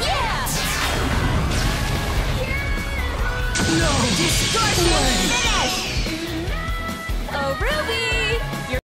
Yeah! No! Destroy